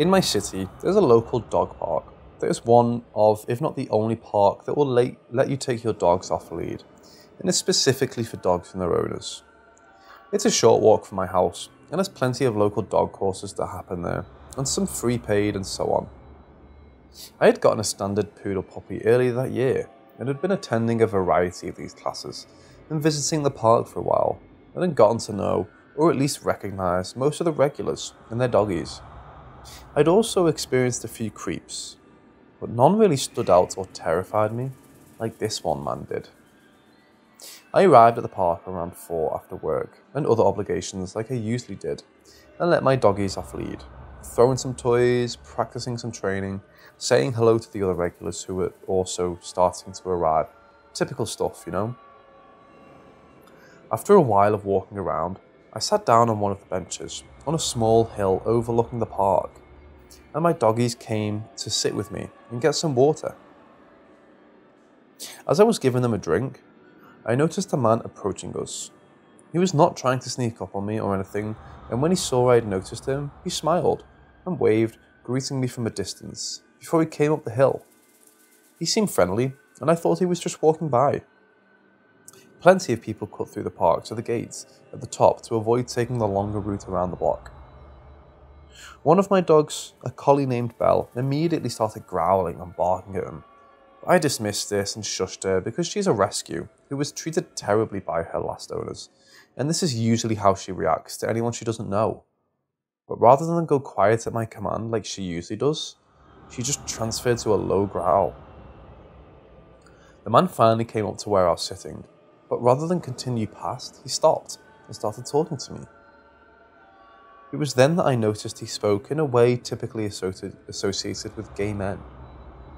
In my city, there's a local dog park. There's one of, if not the only park, that will let, let you take your dogs off lead, and it's specifically for dogs and their owners. It's a short walk from my house, and there's plenty of local dog courses that happen there, and some free paid and so on. I had gotten a standard poodle puppy earlier that year, and had been attending a variety of these classes, and visiting the park for a while, and had gotten to know, or at least recognise, most of the regulars and their doggies. I'd also experienced a few creeps, but none really stood out or terrified me like this one man did. I arrived at the park around 4 after work and other obligations like I usually did, and let my doggies off lead, throwing some toys, practicing some training, saying hello to the other regulars who were also starting to arrive. Typical stuff, you know? After a while of walking around, I sat down on one of the benches on a small hill overlooking the park, and my doggies came to sit with me and get some water. As I was giving them a drink, I noticed a man approaching us. He was not trying to sneak up on me or anything, and when he saw I had noticed him, he smiled and waved, greeting me from a distance, before he came up the hill. He seemed friendly, and I thought he was just walking by. Plenty of people cut through the park to the gates at the top to avoid taking the longer route around the block. One of my dogs, a collie named Belle, immediately started growling and barking at him. I dismissed this and shushed her because she's a rescue who was treated terribly by her last owners, and this is usually how she reacts to anyone she doesn't know. But rather than go quiet at my command like she usually does, she just transferred to a low growl. The man finally came up to where I was sitting but rather than continue past, he stopped and started talking to me. It was then that I noticed he spoke in a way typically associated with gay men.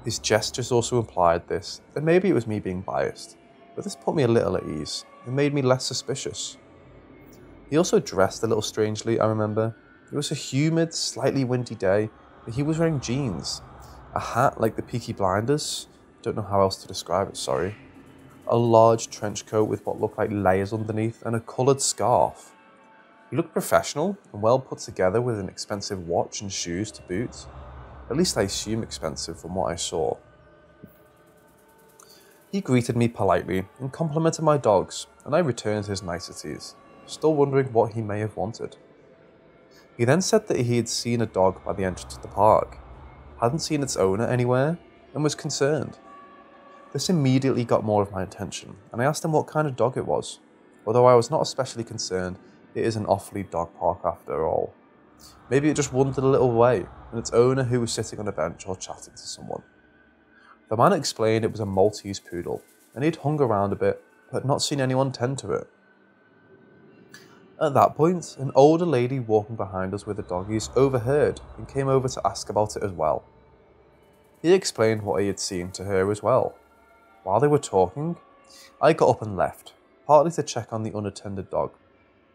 His gestures also implied this, and maybe it was me being biased, but this put me a little at ease and made me less suspicious. He also dressed a little strangely, I remember. It was a humid, slightly windy day, but he was wearing jeans, a hat like the Peaky Blinders. Don't know how else to describe it, sorry a large trench coat with what looked like layers underneath, and a coloured scarf. He looked professional and well put together with an expensive watch and shoes to boot. At least I assume expensive from what I saw. He greeted me politely and complimented my dogs, and I returned his niceties, still wondering what he may have wanted. He then said that he had seen a dog by the entrance to the park, hadn't seen its owner anywhere, and was concerned. This immediately got more of my attention, and I asked him what kind of dog it was. Although I was not especially concerned, it is an off-lead dog park after all. Maybe it just wandered a little way, and its owner who was sitting on a bench or chatting to someone. The man explained it was a Maltese poodle, and he'd hung around a bit, but had not seen anyone tend to it. At that point, an older lady walking behind us with the doggies overheard and came over to ask about it as well. He explained what he had seen to her as well, while they were talking, I got up and left, partly to check on the unattended dog,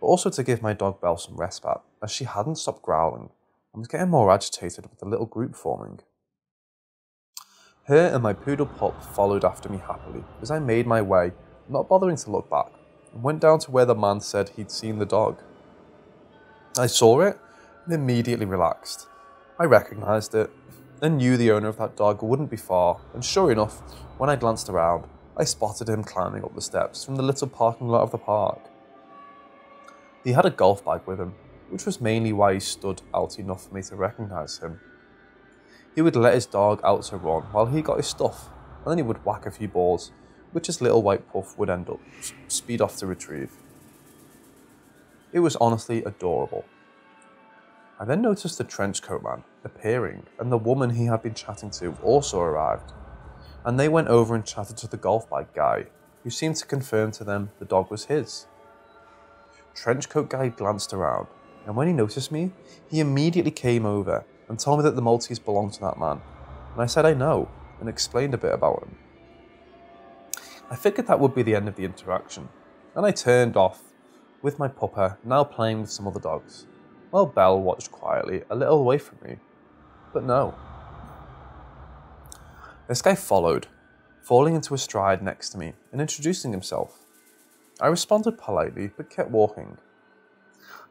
but also to give my dog Belle some respite, as she hadn't stopped growling and was getting more agitated with the little group forming. Her and my poodle pup followed after me happily as I made my way, not bothering to look back, and went down to where the man said he'd seen the dog. I saw it and immediately relaxed. I recognised it and knew the owner of that dog wouldn't be far, and sure enough, when I glanced around, I spotted him climbing up the steps from the little parking lot of the park. He had a golf bag with him, which was mainly why he stood out enough for me to recognise him. He would let his dog out to run while he got his stuff, and then he would whack a few balls, which his little white puff would end up speed off to retrieve. It was honestly adorable. I then noticed the trench coat man appearing, and the woman he had been chatting to also arrived and they went over and chatted to the golf bag guy, who seemed to confirm to them the dog was his. Trenchcoat guy glanced around, and when he noticed me, he immediately came over and told me that the Maltese belonged to that man, and I said I know, and explained a bit about him. I figured that would be the end of the interaction, and I turned off with my pupper now playing with some other dogs, while Belle watched quietly a little away from me. But no, this guy followed, falling into a stride next to me and introducing himself. I responded politely but kept walking.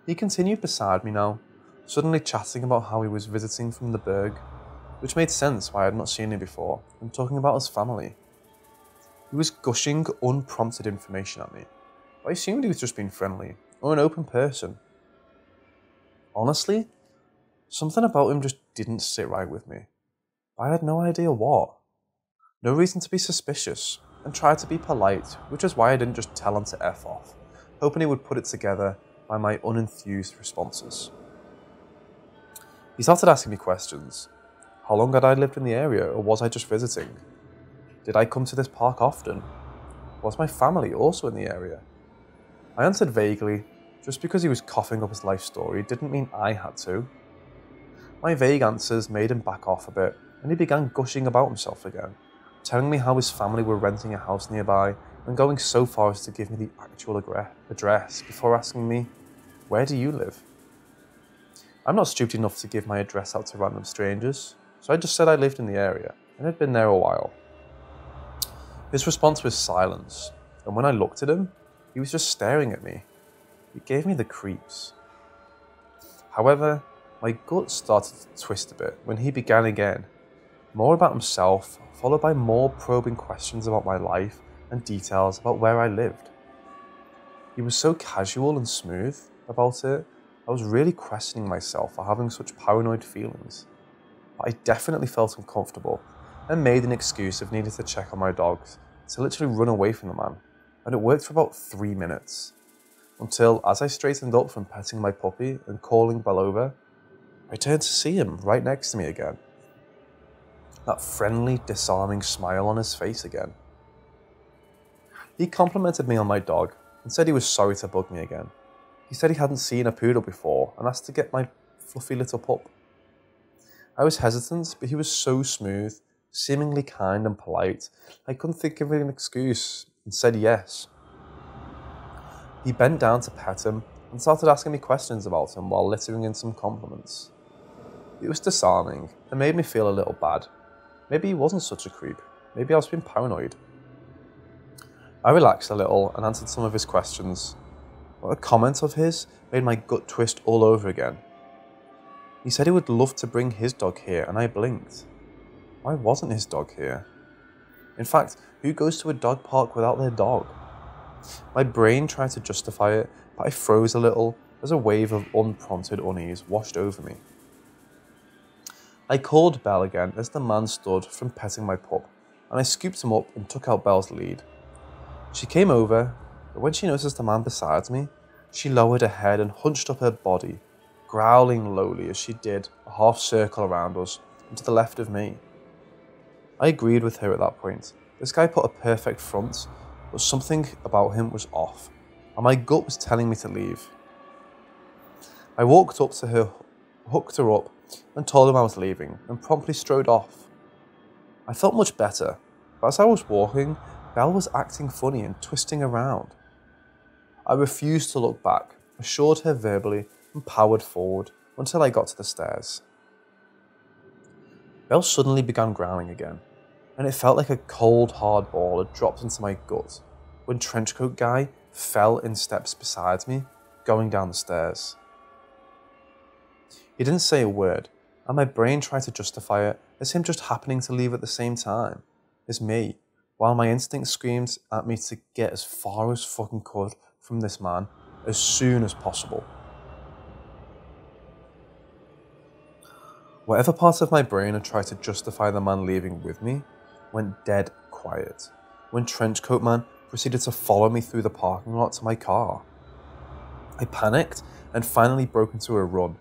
He continued beside me now, suddenly chatting about how he was visiting from the Berg, which made sense why I had not seen him before, and talking about his family. He was gushing unprompted information at me, but I assumed he was just being friendly, or an open person. Honestly, something about him just didn't sit right with me. I had no idea what. No reason to be suspicious, and tried to be polite, which is why I didn't just tell him to F off, hoping he would put it together by my unenthused responses. He started asking me questions. How long had I lived in the area, or was I just visiting? Did I come to this park often? Was my family also in the area? I answered vaguely. Just because he was coughing up his life story didn't mean I had to. My vague answers made him back off a bit, and he began gushing about himself again, telling me how his family were renting a house nearby and going so far as to give me the actual address before asking me, Where do you live? I'm not stupid enough to give my address out to random strangers, so I just said I lived in the area and had been there a while. His response was silence, and when I looked at him, he was just staring at me. It gave me the creeps. However, my gut started to twist a bit when he began again, more about himself, followed by more probing questions about my life and details about where I lived. He was so casual and smooth about it, I was really questioning myself for having such paranoid feelings. But I definitely felt uncomfortable and made an excuse of needing to check on my dogs to literally run away from the man. And it worked for about three minutes. Until, as I straightened up from petting my puppy and calling Belle over, I turned to see him right next to me again. That friendly, disarming smile on his face again. He complimented me on my dog and said he was sorry to bug me again. He said he hadn't seen a poodle before and asked to get my fluffy little pup. I was hesitant, but he was so smooth seemingly kind and polite, I couldn't think of an excuse and said yes. He bent down to pet him and started asking me questions about him while littering in some compliments. It was disarming and made me feel a little bad. Maybe he wasn't such a creep. Maybe I was being paranoid. I relaxed a little and answered some of his questions, but a comment of his made my gut twist all over again. He said he would love to bring his dog here, and I blinked. Why wasn't his dog here? In fact, who goes to a dog park without their dog? My brain tried to justify it, but I froze a little as a wave of unprompted unease washed over me. I called Belle again as the man stood from petting my pup, and I scooped him up and took out Belle's lead. She came over, but when she noticed the man beside me, she lowered her head and hunched up her body, growling lowly as she did a half circle around us and to the left of me. I agreed with her at that point. This guy put a perfect front, but something about him was off, and my gut was telling me to leave. I walked up to her, hooked her up, and told him I was leaving, and promptly strode off. I felt much better, but as I was walking, Belle was acting funny and twisting around. I refused to look back, assured her verbally, and powered forward until I got to the stairs. Belle suddenly began growling again, and it felt like a cold, hard ball had dropped into my gut when Trenchcoat Guy fell in steps beside me, going down the stairs. He didn't say a word, and my brain tried to justify it as him just happening to leave at the same time as me, while my instinct screamed at me to get as far as fucking could from this man as soon as possible. Whatever part of my brain had tried to justify the man leaving with me went dead quiet when Trenchcoat Man proceeded to follow me through the parking lot to my car. I panicked and finally broke into a run.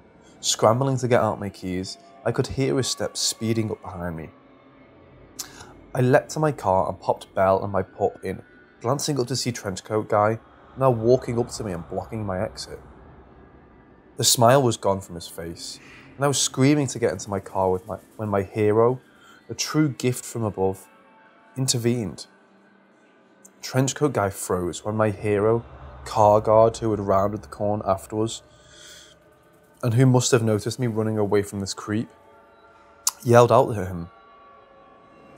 Scrambling to get out my keys, I could hear his steps speeding up behind me. I leapt to my car and popped Belle and my pup in, glancing up to see Trenchcoat Guy now walking up to me and blocking my exit. The smile was gone from his face, and I was screaming to get into my car with my, when my hero, a true gift from above, intervened. Trenchcoat guy froze when my hero, car guard who had rounded the corner after us, and who must have noticed me running away from this creep, yelled out at him.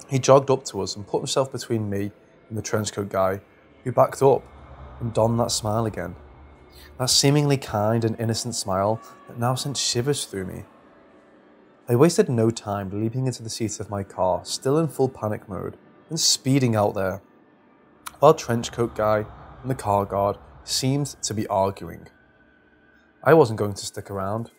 He jogged up to us and put himself between me and the trenchcoat guy, who backed up and donned that smile again. That seemingly kind and innocent smile that now sent shivers through me. I wasted no time leaping into the seat of my car, still in full panic mode, and speeding out there, while Trenchcoat Guy and the car guard seemed to be arguing. I wasn't going to stick around.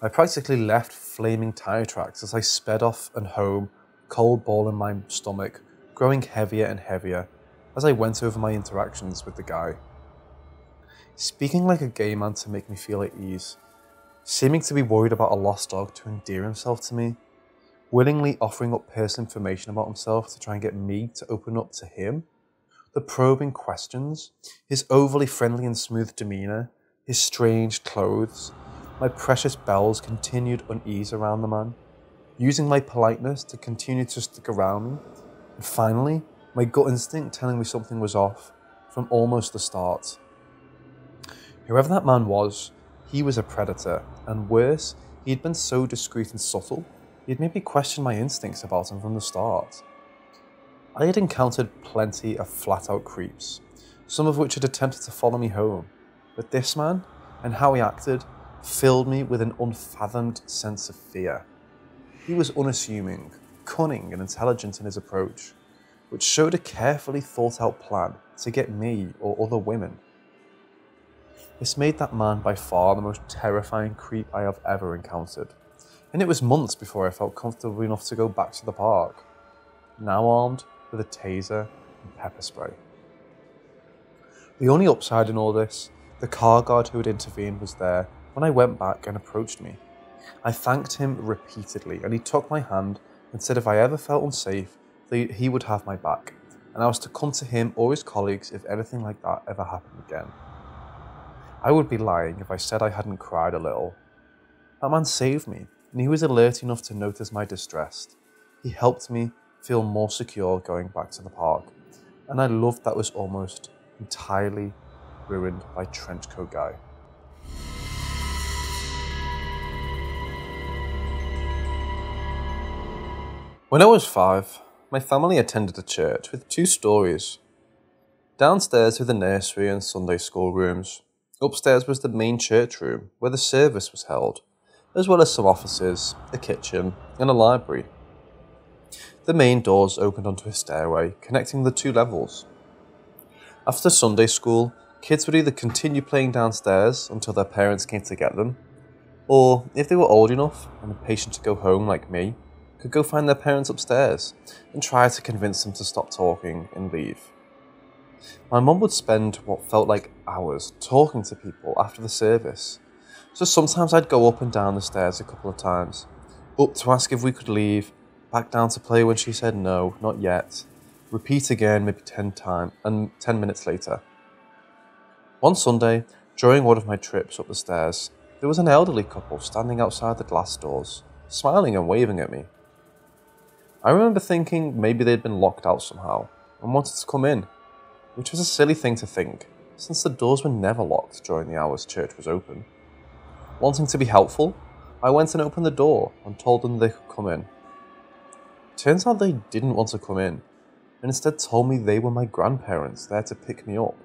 I practically left flaming tyre tracks as I sped off and home, cold ball in my stomach, growing heavier and heavier as I went over my interactions with the guy. Speaking like a gay man to make me feel at ease, seeming to be worried about a lost dog to endear himself to me, willingly offering up personal information about himself to try and get me to open up to him, the probing questions, his overly friendly and smooth demeanour, his strange clothes, my precious Belle's continued unease around the man, using my politeness to continue to stick around me, and finally, my gut instinct telling me something was off from almost the start. Whoever that man was, he was a predator, and worse, he had been so discreet and subtle, he had made me question my instincts about him from the start. I had encountered plenty of flat out creeps, some of which had attempted to follow me home, but this man, and how he acted, filled me with an unfathomed sense of fear. He was unassuming, cunning, and intelligent in his approach, which showed a carefully thought out plan to get me or other women this made that man by far the most terrifying creep I have ever encountered, and it was months before I felt comfortable enough to go back to the park, now armed with a taser and pepper spray. The only upside in all this, the car guard who had intervened was there when I went back and approached me. I thanked him repeatedly, and he took my hand and said if I ever felt unsafe, he would have my back, and I was to come to him or his colleagues if anything like that ever happened again. I would be lying if I said I hadn't cried a little. That man saved me, and he was alert enough to notice my distress. He helped me feel more secure going back to the park, and I loved that was almost entirely ruined by Trenchcoat Guy. When I was five, my family attended a church with two stories. Downstairs were the nursery and Sunday school rooms, Upstairs was the main church room where the service was held, as well as some offices, a kitchen, and a library. The main doors opened onto a stairway connecting the two levels. After Sunday school, kids would either continue playing downstairs until their parents came to get them, or if they were old enough and impatient to go home like me, could go find their parents upstairs and try to convince them to stop talking and leave. My mum would spend what felt like hours talking to people after the service. So sometimes I'd go up and down the stairs a couple of times, up to ask if we could leave, back down to play when she said no, not yet, repeat again maybe 10 times, and 10 minutes later. One Sunday, during one of my trips up the stairs, there was an elderly couple standing outside the glass doors, smiling and waving at me. I remember thinking maybe they'd been locked out somehow and wanted to come in which was a silly thing to think, since the doors were never locked during the hours church was open. Wanting to be helpful, I went and opened the door and told them they could come in. Turns out they didn't want to come in, and instead told me they were my grandparents there to pick me up.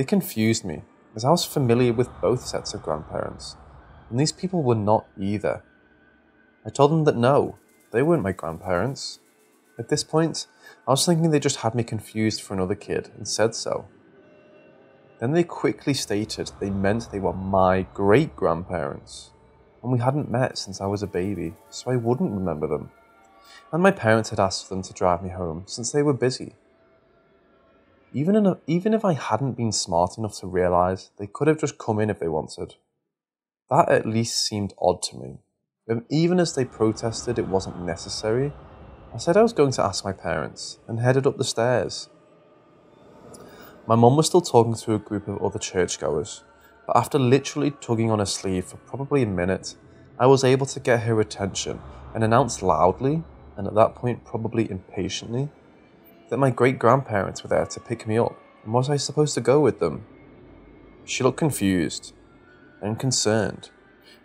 They confused me, as I was familiar with both sets of grandparents, and these people were not either. I told them that no, they weren't my grandparents. At this point, I was thinking they just had me confused for another kid and said so. Then they quickly stated they meant they were my great grandparents, and we hadn't met since I was a baby, so I wouldn't remember them. And my parents had asked them to drive me home since they were busy. Even, a, even if I hadn't been smart enough to realise they could have just come in if they wanted. That at least seemed odd to me. And even as they protested it wasn't necessary, I said I was going to ask my parents and headed up the stairs. My mum was still talking to a group of other churchgoers, but after literally tugging on her sleeve for probably a minute, I was able to get her attention and announced loudly, and at that point probably impatiently, that my great grandparents were there to pick me up, and was I supposed to go with them? She looked confused and concerned,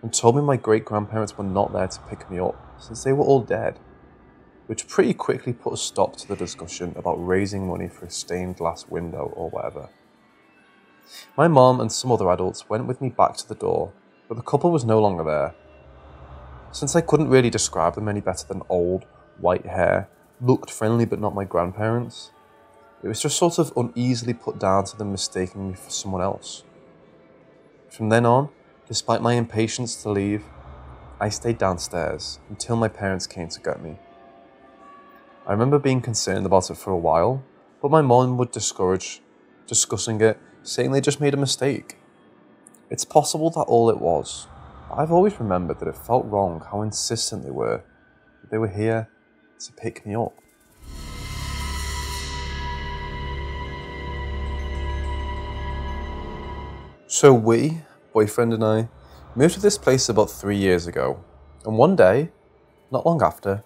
and told me my great grandparents were not there to pick me up, since they were all dead which pretty quickly put a stop to the discussion about raising money for a stained glass window or whatever. My mom and some other adults went with me back to the door, but the couple was no longer there. Since I couldn't really describe them any better than old, white hair, looked friendly but not my grandparents, it was just sort of uneasily put down to them mistaking me for someone else. From then on, despite my impatience to leave, I stayed downstairs until my parents came to get me. I remember being concerned about it for a while, but my mom would discourage discussing it, saying they just made a mistake. It's possible that all it was. I've always remembered that it felt wrong how insistent they were that they were here to pick me up. So we, boyfriend and I, moved to this place about three years ago, and one day, not long after,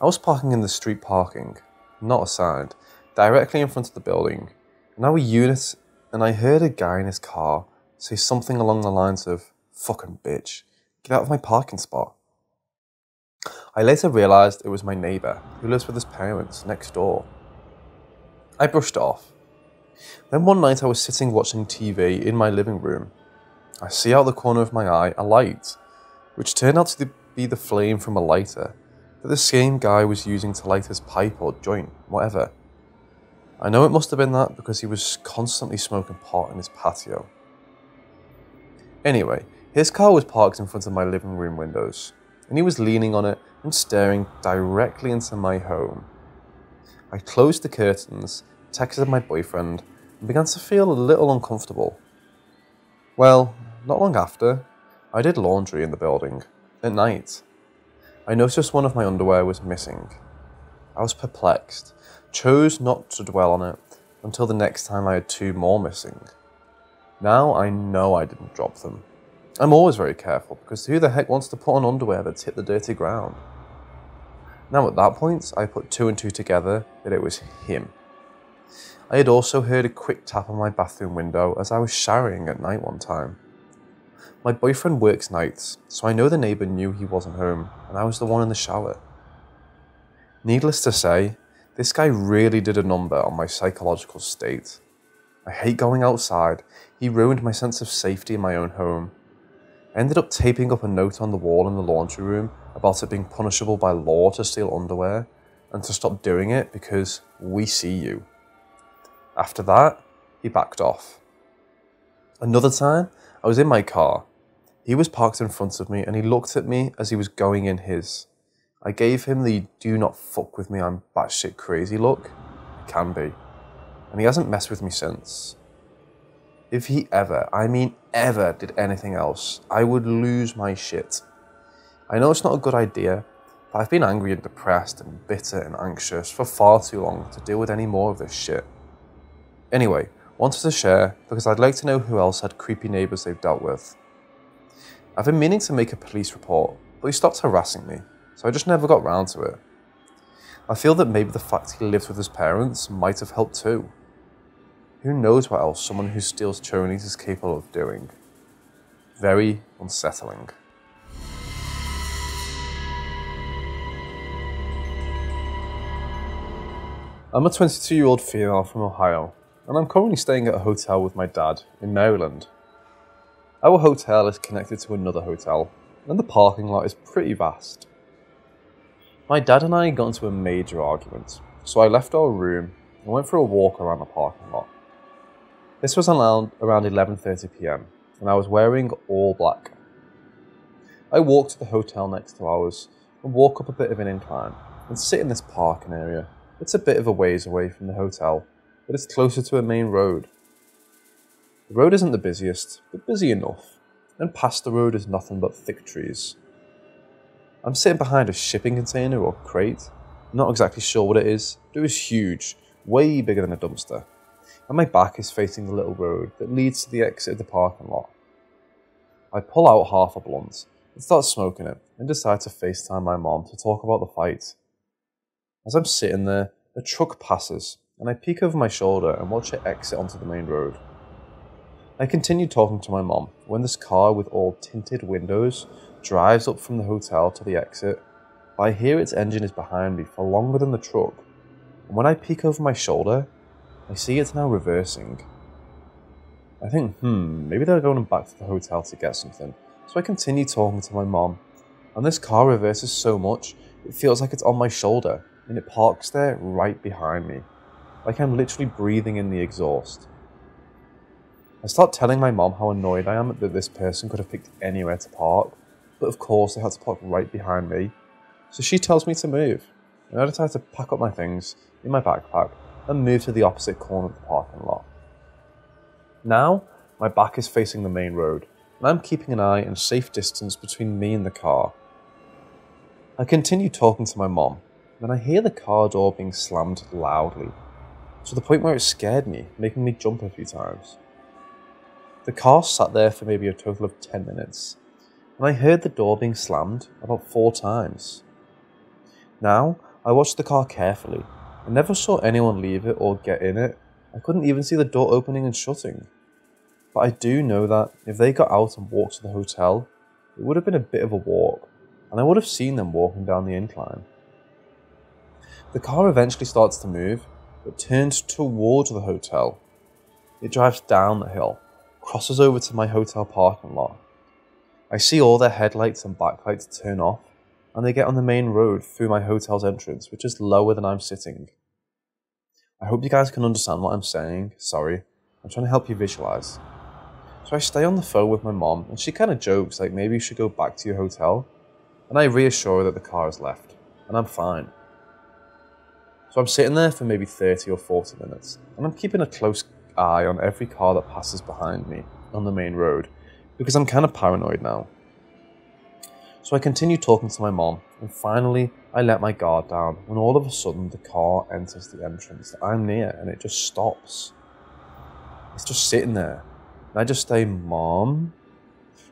I was parking in the street parking, not assigned, directly in front of the building, and our unit, and I heard a guy in his car say something along the lines of, fucking bitch, get out of my parking spot. I later realised it was my neighbour who lives with his parents next door. I brushed it off then one night I was sitting watching TV in my living room. I see out the corner of my eye a light, which turned out to be the flame from a lighter that the same guy was using to light his pipe or joint, whatever. I know it must have been that because he was constantly smoking pot in his patio. Anyway, his car was parked in front of my living room windows, and he was leaning on it and staring directly into my home. I closed the curtains, texted my boyfriend, and began to feel a little uncomfortable. Well, not long after, I did laundry in the building, at night. I noticed one of my underwear was missing. I was perplexed, chose not to dwell on it until the next time I had two more missing. Now I know I didn't drop them. I'm always very careful because who the heck wants to put on underwear that's hit the dirty ground? Now at that point, I put two and two together that it was him. I had also heard a quick tap on my bathroom window as I was showering at night one time. My boyfriend works nights, so I know the neighbour knew he wasn't home, and I was the one in the shower. Needless to say, this guy really did a number on my psychological state. I hate going outside, he ruined my sense of safety in my own home. I ended up taping up a note on the wall in the laundry room about it being punishable by law to steal underwear, and to stop doing it because we see you. After that, he backed off. Another time, I was in my car. He was parked in front of me and he looked at me as he was going in his. I gave him the do not fuck with me, I'm batshit crazy look. Can be. And he hasn't messed with me since. If he ever, I mean ever, did anything else, I would lose my shit. I know it's not a good idea, but I've been angry and depressed and bitter and anxious for far too long to deal with any more of this shit. Anyway, wanted to share because I'd like to know who else had creepy neighbours they've dealt with. I've been meaning to make a police report, but he stopped harassing me, so I just never got round to it. I feel that maybe the fact he lived with his parents might have helped too. Who knows what else someone who steals chonies is capable of doing? Very unsettling. I'm a 22 year old female from Ohio and I'm currently staying at a hotel with my dad in Maryland. Our hotel is connected to another hotel, and the parking lot is pretty vast. My dad and I got into a major argument, so I left our room and went for a walk around the parking lot. This was around around 11:30 p.m. and I was wearing all black. I walked to the hotel next to ours and walk up a bit of an incline and sit in this parking area. It's a bit of a ways away from the hotel but it's closer to a main road. The road isn't the busiest, but busy enough, and past the road is nothing but thick trees. I'm sitting behind a shipping container or crate, not exactly sure what it is, but it was huge, way bigger than a dumpster, and my back is facing the little road that leads to the exit of the parking lot. I pull out half a blunt and start smoking it and decide to FaceTime my mom to talk about the fight. As I'm sitting there, a truck passes and I peek over my shoulder and watch it exit onto the main road. I continue talking to my mom when this car with all tinted windows drives up from the hotel to the exit, but I hear its engine is behind me for longer than the truck, and when I peek over my shoulder, I see it's now reversing. I think, hmm, maybe they're going back to the hotel to get something. So I continue talking to my mom, and this car reverses so much, it feels like it's on my shoulder, and it parks there right behind me. Like I'm literally breathing in the exhaust. I start telling my mom how annoyed I am that this person could have picked anywhere to park, but of course they had to park right behind me. So she tells me to move, and I decide to pack up my things in my backpack and move to the opposite corner of the parking lot. Now, my back is facing the main road, and I'm keeping an eye and safe distance between me and the car. I continue talking to my mom, when I hear the car door being slammed loudly, to the point where it scared me, making me jump a few times. The car sat there for maybe a total of 10 minutes, and I heard the door being slammed about four times. Now, I watched the car carefully I never saw anyone leave it or get in it. I couldn't even see the door opening and shutting. But I do know that if they got out and walked to the hotel, it would have been a bit of a walk, and I would have seen them walking down the incline. The car eventually starts to move, but turns towards the hotel. It drives down the hill, crosses over to my hotel parking lot. I see all their headlights and backlights turn off, and they get on the main road through my hotel's entrance, which is lower than I'm sitting. I hope you guys can understand what I'm saying. Sorry. I'm trying to help you visualize. So I stay on the phone with my mom, and she kind of jokes, like, maybe you should go back to your hotel. And I reassure her that the car is left, and I'm fine. So I'm sitting there for maybe 30 or 40 minutes, and I'm keeping a close eye on every car that passes behind me on the main road, because I'm kind of paranoid now. So I continue talking to my mom, and finally I let my guard down when all of a sudden the car enters the entrance that I'm near and it just stops. It's just sitting there. And I just say, Mom,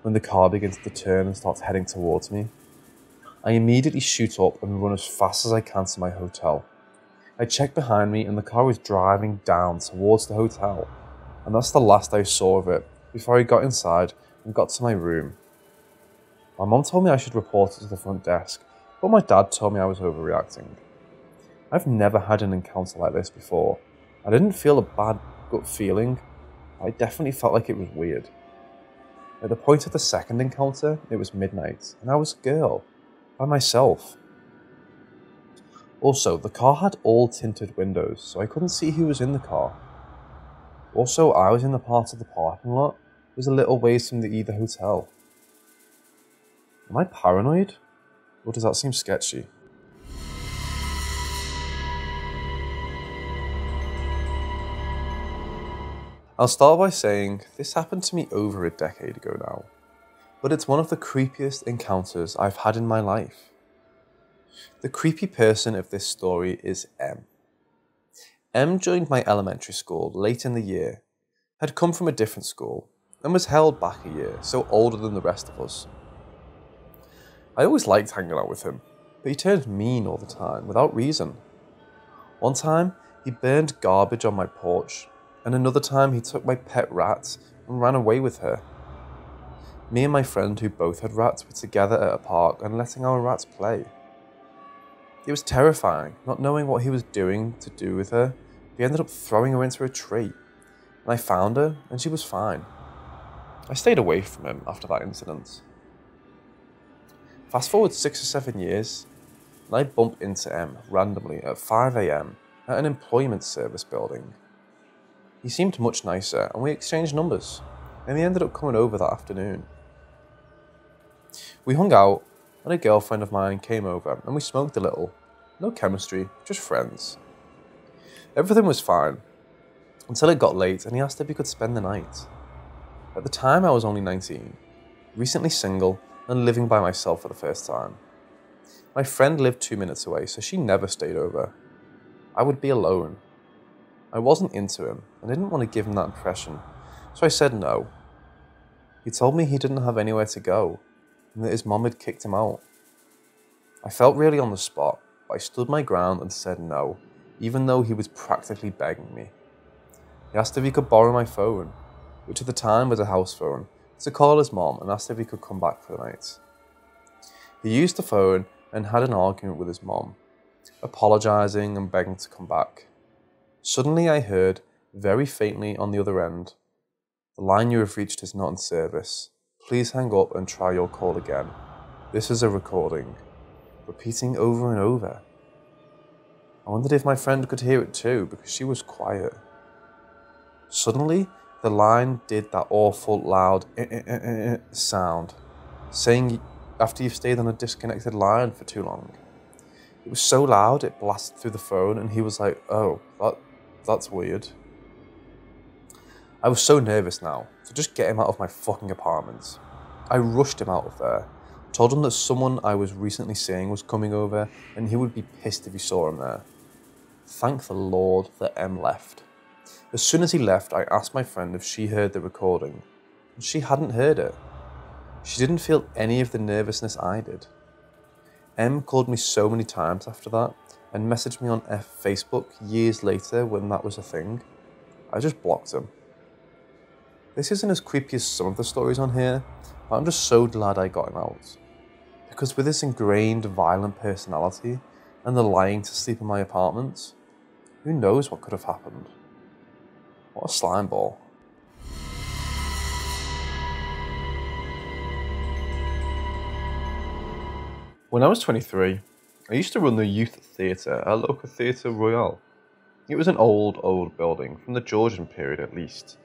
when the car begins to turn and starts heading towards me. I immediately shoot up and run as fast as I can to my hotel. I checked behind me and the car was driving down towards the hotel. And that's the last I saw of it before I got inside and got to my room my mom told me I should report it to the front desk, but my dad told me I was overreacting. I've never had an encounter like this before. I didn't feel a bad gut feeling, I definitely felt like it was weird. At the point of the second encounter, it was midnight, and I was a girl, by myself. Also, the car had all tinted windows, so I couldn't see who was in the car. Also, I was in the part of the parking lot that was a little ways from the either hotel. Am I paranoid? Or does that seem sketchy? I'll start by saying this happened to me over a decade ago now, but it's one of the creepiest encounters I've had in my life. The creepy person of this story is M. M joined my elementary school late in the year, had come from a different school, and was held back a year, so older than the rest of us. I always liked hanging out with him, but he turned mean all the time, without reason. One time, he burned garbage on my porch, and another time, he took my pet rat and ran away with her. Me and my friend, who both had rats, were together at a park and letting our rats play. It was terrifying, not knowing what he was doing to do with her. He ended up throwing her into a tree, and I found her, and she was fine. I stayed away from him after that incident. Fast forward six or seven years, and I bump into M randomly at 5am at an employment service building. He seemed much nicer, and we exchanged numbers, and he ended up coming over that afternoon. We hung out, and a girlfriend of mine came over, and we smoked a little. No chemistry, just friends. Everything was fine, until it got late, and he asked if he could spend the night. At the time, I was only 19, recently single, and living by myself for the first time. My friend lived two minutes away, so she never stayed over. I would be alone. I wasn't into him and didn't want to give him that impression, so I said no. He told me he didn't have anywhere to go and that his mom had kicked him out. I felt really on the spot, but I stood my ground and said no, even though he was practically begging me. He asked if he could borrow my phone, which at the time was a house phone, to call his mom and asked if he could come back for the night. He used the phone and had an argument with his mom, apologising and begging to come back. Suddenly, I heard, very faintly on the other end, The line you have reached is not in service. Please hang up and try your call again. This is a recording. Repeating over and over. I wondered if my friend could hear it too because she was quiet. Suddenly, the line did that awful loud eh, eh, eh, sound, saying after you've stayed on a disconnected line for too long. It was so loud it blasted through the phone, and he was like, "Oh, that that's weird." I was so nervous now, so just get him out of my fucking apartment. I rushed him out of there, told him that someone I was recently seeing was coming over, and he would be pissed if he saw him there. Thank the Lord that M left. As soon as he left, I asked my friend if she heard the recording, and she hadn't heard it. She didn't feel any of the nervousness I did. M called me so many times after that and messaged me on F Facebook years later when that was a thing. I just blocked him. This isn't as creepy as some of the stories on here, but I'm just so glad I got him out. Because with this ingrained violent personality and the lying to sleep in my apartment, who knows what could have happened? What a slime ball. When I was 23, I used to run the youth theatre at a local Theatre Royal. It was an old, old building, from the Georgian period at least,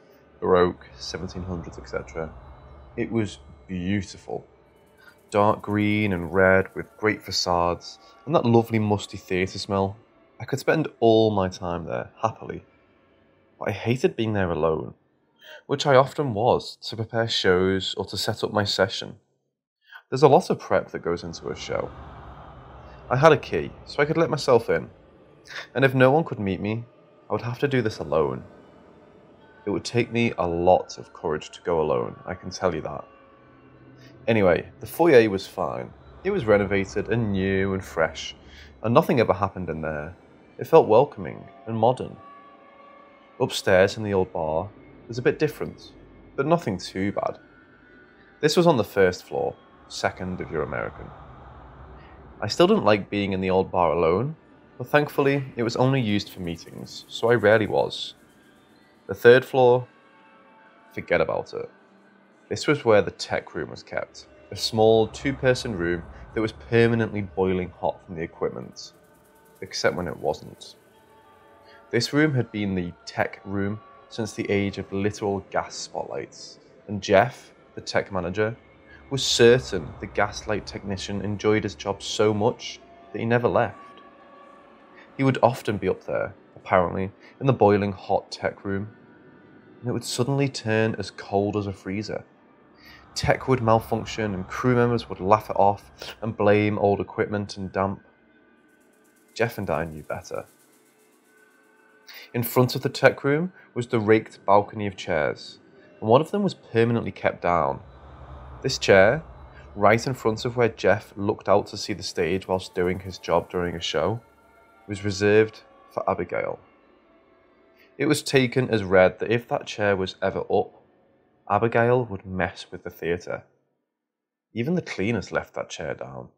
Baroque, 1700s, etc. It was beautiful. Dark green and red with great facades and that lovely musty theatre smell. I could spend all my time there, happily. But I hated being there alone, which I often was to prepare shows or to set up my session. There's a lot of prep that goes into a show. I had a key, so I could let myself in. And if no one could meet me, I would have to do this alone. It would take me a lot of courage to go alone, I can tell you that. Anyway, the foyer was fine. It was renovated and new and fresh, and nothing ever happened in there. It felt welcoming and modern. Upstairs in the old bar was a bit different, but nothing too bad. This was on the first floor, second if you're American. I still didn't like being in the old bar alone, but thankfully it was only used for meetings, so I rarely was. The third floor, forget about it. This was where the tech room was kept, a small two person room that was permanently boiling hot from the equipment, except when it wasn't. This room had been the tech room since the age of literal gas spotlights, and Jeff, the tech manager, was certain the gaslight technician enjoyed his job so much that he never left. He would often be up there, apparently, in the boiling hot tech room, and it would suddenly turn as cold as a freezer. Tech would malfunction, and crew members would laugh it off and blame old equipment and damp. Jeff and I knew better. In front of the tech room was the raked balcony of chairs, and one of them was permanently kept down. This chair, right in front of where Jeff looked out to see the stage whilst doing his job during a show, was reserved for Abigail. It was taken as read that if that chair was ever up, Abigail would mess with the theatre. Even the cleaners left that chair down,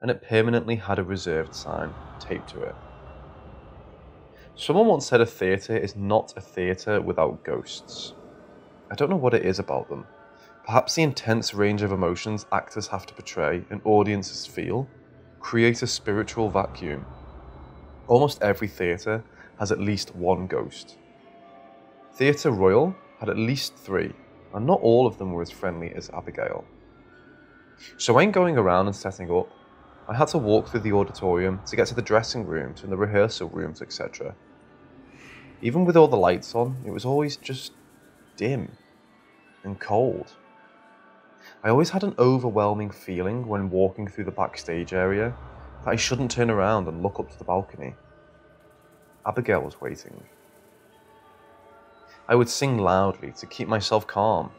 and it permanently had a reserved sign taped to it. Someone once said a theatre is not a theatre without ghosts. I don't know what it is about them. Perhaps the intense range of emotions actors have to portray and audiences feel create a spiritual vacuum Almost every theatre has at least one ghost. Theatre Royal had at least three, and not all of them were as friendly as Abigail. So when going around and setting up, I had to walk through the auditorium to get to the dressing rooms and the rehearsal rooms, etc. Even with all the lights on, it was always just dim and cold. I always had an overwhelming feeling when walking through the backstage area that I shouldn't turn around and look up to the balcony. Abigail was waiting. I would sing loudly to keep myself calm.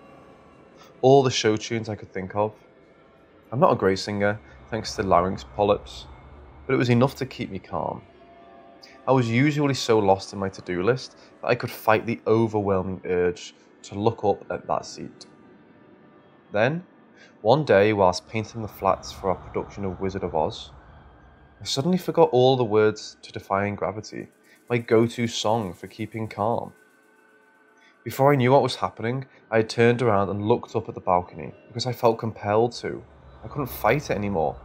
All the show tunes I could think of. I'm not a great singer, thanks to larynx polyps, but it was enough to keep me calm. I was usually so lost in my to do list that I could fight the overwhelming urge to look up at that seat. Then, one day, whilst painting the flats for our production of Wizard of Oz, I suddenly forgot all the words to Defying Gravity, my go to song for keeping calm. Before I knew what was happening, I had turned around and looked up at the balcony because I felt compelled to. I couldn't fight it anymore.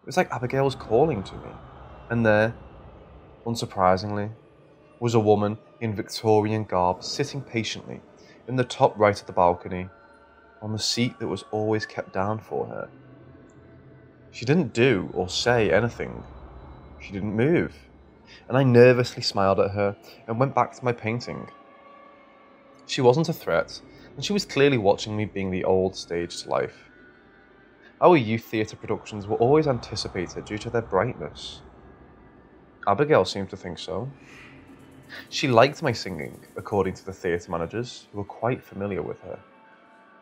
It was like Abigail was calling to me. And there, unsurprisingly, was a woman in Victorian garb sitting patiently in the top right of the balcony on the seat that was always kept down for her. She didn't do or say anything. She didn't move. And I nervously smiled at her and went back to my painting. She wasn't a threat, and she was clearly watching me being the old stage to life. Our youth theatre productions were always anticipated due to their brightness. Abigail seemed to think so. She liked my singing, according to the theatre managers, who were quite familiar with her.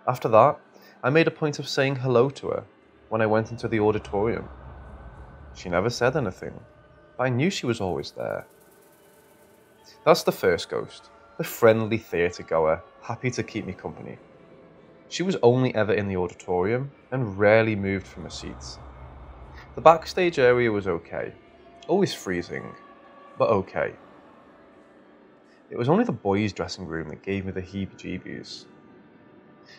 After that, I made a point of saying hello to her when I went into the auditorium. She never said anything, but I knew she was always there. That's the first ghost, the friendly theatre goer, happy to keep me company. She was only ever in the auditorium and rarely moved from her seats. The backstage area was okay, always freezing, but okay. It was only the boys' dressing room that gave me the heebie jeebies.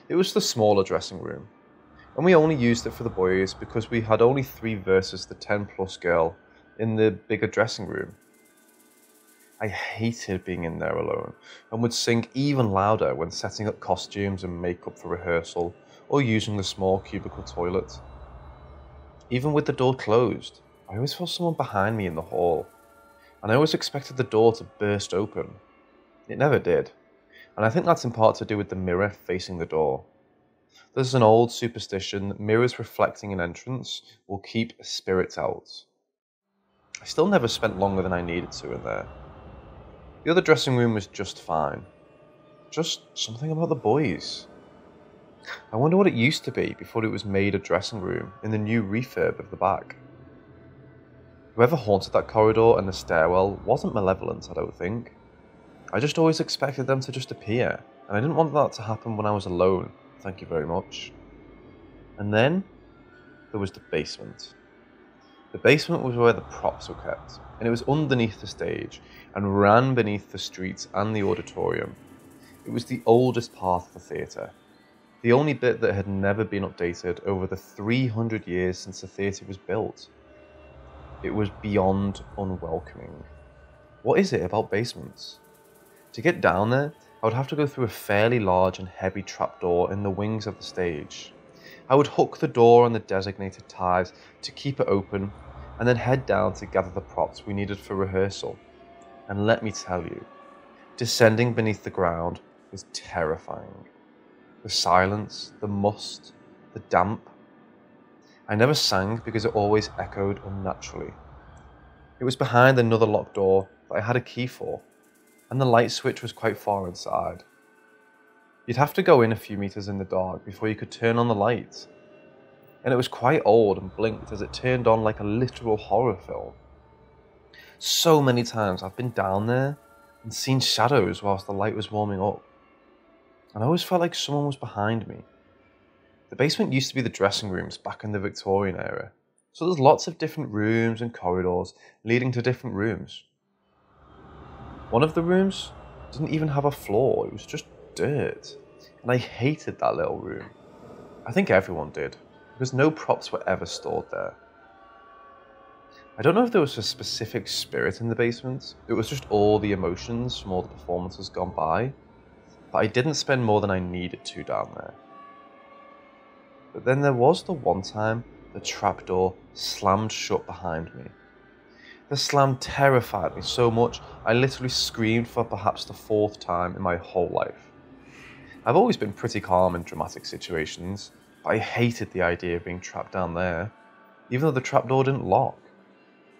It was the smaller dressing room, and we only used it for the boys because we had only three versus the 10 plus girl in the bigger dressing room. I hated being in there alone and would sing even louder when setting up costumes and makeup for rehearsal or using the small cubicle toilet. Even with the door closed, I always felt someone behind me in the hall, and I always expected the door to burst open. It never did, and I think that's in part to do with the mirror facing the door. There's an old superstition that mirrors reflecting an entrance will keep spirits out. I still never spent longer than I needed to in there. The other dressing room was just fine. Just something about the boys. I wonder what it used to be before it was made a dressing room in the new refurb of the back. Whoever haunted that corridor and the stairwell wasn't malevolent, I don't think. I just always expected them to just appear, and I didn't want that to happen when I was alone, thank you very much. And then there was the basement. The basement was where the props were kept, and it was underneath the stage and ran beneath the streets and the auditorium. It was the oldest part of the theatre, the only bit that had never been updated over the 300 years since the theatre was built. It was beyond unwelcoming. What is it about basements? To get down there, I would have to go through a fairly large and heavy trapdoor in the wings of the stage. I would hook the door on the designated ties to keep it open and then head down to gather the props we needed for rehearsal. And let me tell you, descending beneath the ground was terrifying. The silence, the must, the damp. I never sang because it always echoed unnaturally. It was behind another locked door that I had a key for, and the light switch was quite far inside. You'd have to go in a few meters in the dark before you could turn on the light, and it was quite old and blinked as it turned on like a literal horror film. So many times I've been down there and seen shadows whilst the light was warming up, and I always felt like someone was behind me. The basement used to be the dressing rooms back in the Victorian era, so there's lots of different rooms and corridors leading to different rooms. One of the rooms didn't even have a floor, it was just dirt, and I hated that little room. I think everyone did because no props were ever stored there. I don't know if there was a specific spirit in the basement, it was just all the emotions from all the performances gone by, but I didn't spend more than I needed to down there. But then there was the one time the trapdoor slammed shut behind me. The slam terrified me so much I literally screamed for perhaps the fourth time in my whole life. I've always been pretty calm in dramatic situations, but I hated the idea of being trapped down there, even though the trapdoor didn't lock.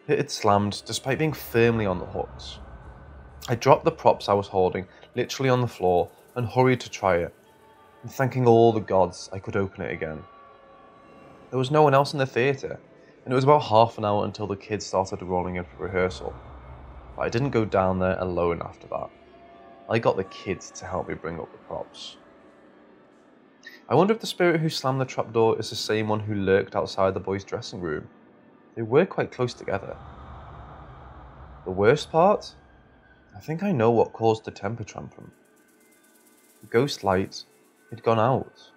It had slammed despite being firmly on the hooks. I dropped the props I was holding literally on the floor and hurried to try it, and thanking all the gods I could open it again. There was no one else in the theatre, and it was about half an hour until the kids started rolling in for rehearsal. But I didn't go down there alone after that. I got the kids to help me bring up the props. I wonder if the spirit who slammed the trapdoor is the same one who lurked outside the boys' dressing room. They were quite close together. The worst part? I think I know what caused the temper tantrum. the ghost light had gone out.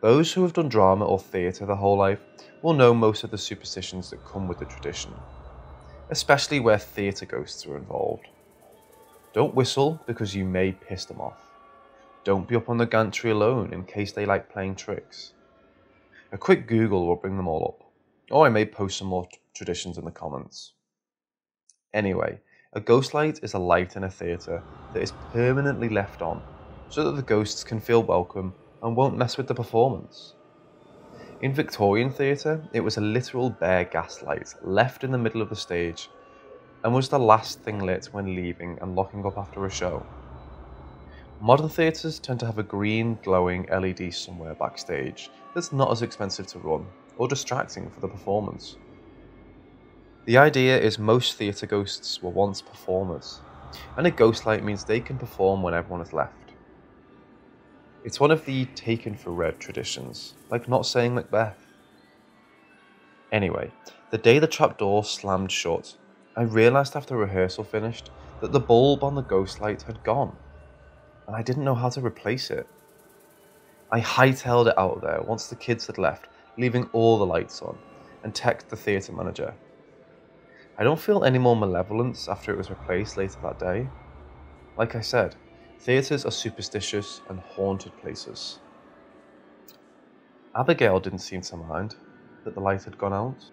Those who have done drama or theatre their whole life will know most of the superstitions that come with the tradition, especially where theatre ghosts are involved. Don't whistle because you may piss them off. Don't be up on the gantry alone in case they like playing tricks. A quick Google will bring them all up, or I may post some more traditions in the comments. Anyway, a ghost light is a light in a theatre that is permanently left on so that the ghosts can feel welcome and won't mess with the performance. In Victorian theatre, it was a literal bare gaslight left in the middle of the stage and was the last thing lit when leaving and locking up after a show. Modern theatres tend to have a green glowing LED somewhere backstage that's not as expensive to run or distracting for the performance. The idea is most theatre ghosts were once performers, and a ghost light means they can perform when everyone has left. It's one of the taken for red traditions, like not saying Macbeth. Anyway, the day the trapdoor slammed shut, I realised after rehearsal finished that the bulb on the ghost light had gone, and I didn't know how to replace it. I hightailed it out there once the kids had left, leaving all the lights on, and texted the theatre manager I don't feel any more malevolence after it was replaced later that day. Like I said, theatres are superstitious and haunted places. Abigail didn't seem to mind that the light had gone out.